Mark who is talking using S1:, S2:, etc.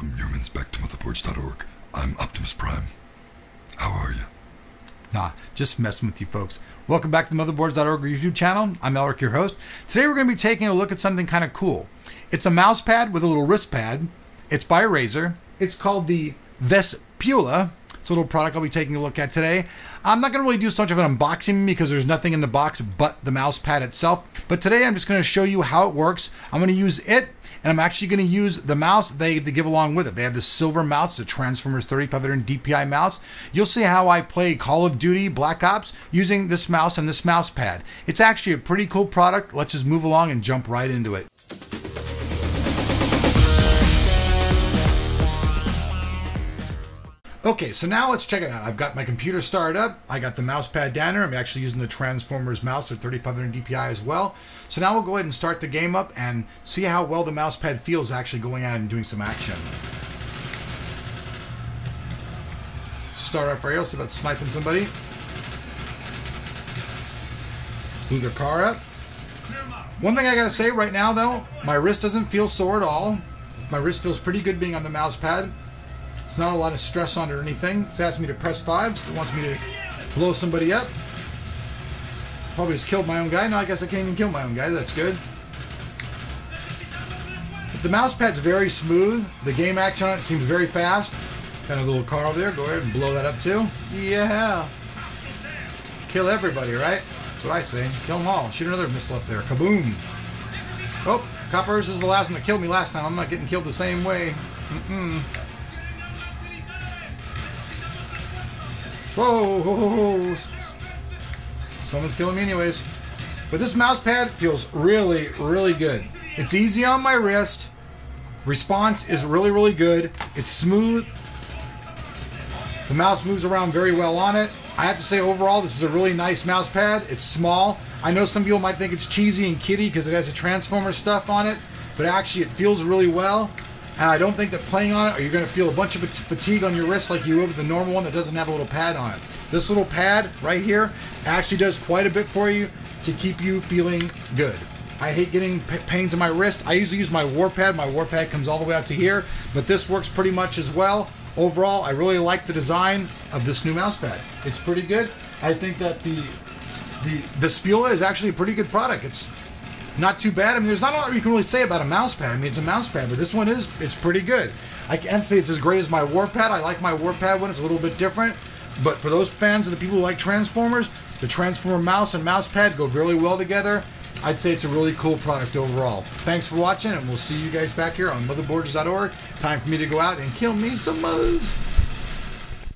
S1: Welcome humans back to motherboards.org. I'm Optimus Prime. How are you?
S2: Nah, just messing with you folks. Welcome back to the motherboards.org YouTube channel. I'm Elric, your host. Today we're going to be taking a look at something kind of cool. It's a mouse pad with a little wrist pad. It's by Razer. It's called the Vespula. It's a little product I'll be taking a look at today. I'm not going to really do so much of an unboxing because there's nothing in the box but the mouse pad itself. But today I'm just going to show you how it works. I'm going to use it and I'm actually going to use the mouse they, they give along with it. They have the silver mouse, the Transformers 3500 DPI mouse. You'll see how I play Call of Duty Black Ops using this mouse and this mouse pad. It's actually a pretty cool product. Let's just move along and jump right into it. Okay, so now let's check it out. I've got my computer started up. I got the mouse pad down there. I'm actually using the Transformers mouse at 3500 DPI as well. So now we'll go ahead and start the game up and see how well the mouse pad feels actually going out and doing some action. Start off here. see about sniping somebody. Move the car up. One thing I gotta say right now though, my wrist doesn't feel sore at all. My wrist feels pretty good being on the mouse pad. It's not a lot of stress on it or anything. It's asking me to press fives. It wants me to blow somebody up. Probably just killed my own guy. No, I guess I can't even kill my own guy. That's good. But the mouse pad's very smooth. The game action on it seems very fast. Got a little car over there. Go ahead and blow that up too. Yeah. Kill everybody, right? That's what I say. Kill them all. Shoot another missile up there. Kaboom. Oh, Coppers is the last one that killed me last time. I'm not getting killed the same way. Mm-mm. Whoa, Someone's killing me anyways. But this mouse pad feels really, really good. It's easy on my wrist. Response is really, really good. It's smooth. The mouse moves around very well on it. I have to say overall, this is a really nice mouse pad. It's small. I know some people might think it's cheesy and kiddie because it has a Transformer stuff on it, but actually it feels really well. And I don't think that playing on it, are you going to feel a bunch of fatigue on your wrist like you would with the normal one that doesn't have a little pad on it. This little pad right here actually does quite a bit for you to keep you feeling good. I hate getting pains in my wrist. I usually use my war pad. My war pad comes all the way out to here, but this works pretty much as well. Overall, I really like the design of this new mouse pad. It's pretty good. I think that the the Vespula is actually a pretty good product. It's not too bad. I mean, there's not a lot you can really say about a mouse pad. I mean, it's a mouse pad, but this one is it's pretty good. I can't say it's as great as my Warpad. I like my Warpad one; it's a little bit different. But for those fans of the people who like Transformers, the Transformer mouse and mouse pad go really well together. I'd say it's a really cool product overall. Thanks for watching, and we'll see you guys back here on motherboards.org. Time for me to go out and kill me some mothers.